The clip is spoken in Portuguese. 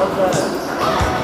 outra.